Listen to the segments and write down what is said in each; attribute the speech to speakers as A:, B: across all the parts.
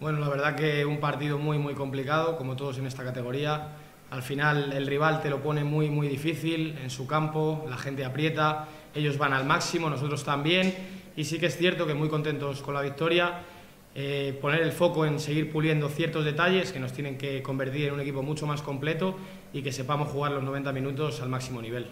A: Bueno, la verdad que un partido muy, muy complicado, como todos en esta categoría. Al final el rival te lo pone muy, muy difícil en su campo, la gente aprieta, ellos van al máximo, nosotros también. Y sí que es cierto que muy contentos con la victoria. Eh, poner el foco en seguir puliendo ciertos detalles que nos tienen que convertir en un equipo mucho más completo y que sepamos jugar los 90 minutos al máximo nivel.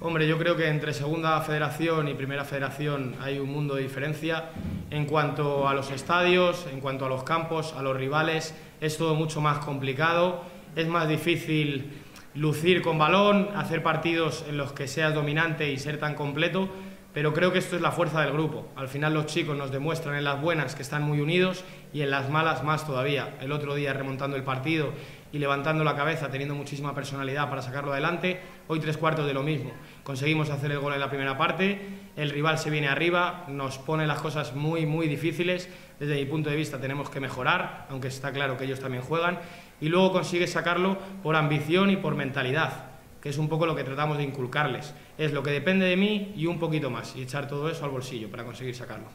A: Hombre, yo creo que entre segunda federación y primera federación hay un mundo de diferencia. En cuanto a los estadios, en cuanto a los campos, a los rivales, es todo mucho más complicado. Es más difícil lucir con balón, hacer partidos en los que seas dominante y ser tan completo, pero creo que esto es la fuerza del grupo. Al final los chicos nos demuestran en las buenas que están muy unidos y en las malas más todavía. El otro día remontando el partido y levantando la cabeza, teniendo muchísima personalidad para sacarlo adelante. Hoy tres cuartos de lo mismo. Conseguimos hacer el gol en la primera parte, el rival se viene arriba, nos pone las cosas muy, muy difíciles. Desde mi punto de vista tenemos que mejorar, aunque está claro que ellos también juegan. Y luego consigue sacarlo por ambición y por mentalidad, que es un poco lo que tratamos de inculcarles. Es lo que depende de mí y un poquito más, y echar todo eso al bolsillo para conseguir sacarlo.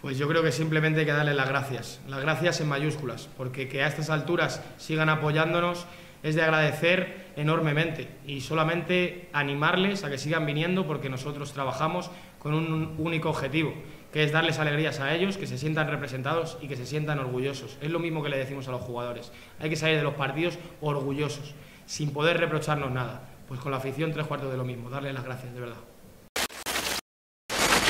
A: Pues yo creo que simplemente hay que darle las gracias, las gracias en mayúsculas, porque que a estas alturas sigan apoyándonos es de agradecer enormemente y solamente animarles a que sigan viniendo porque nosotros trabajamos con un único objetivo, que es darles alegrías a ellos, que se sientan representados y que se sientan orgullosos. Es lo mismo que le decimos a los jugadores. Hay que salir de los partidos orgullosos, sin poder reprocharnos nada. Pues con la afición tres cuartos de lo mismo, darles las gracias, de verdad.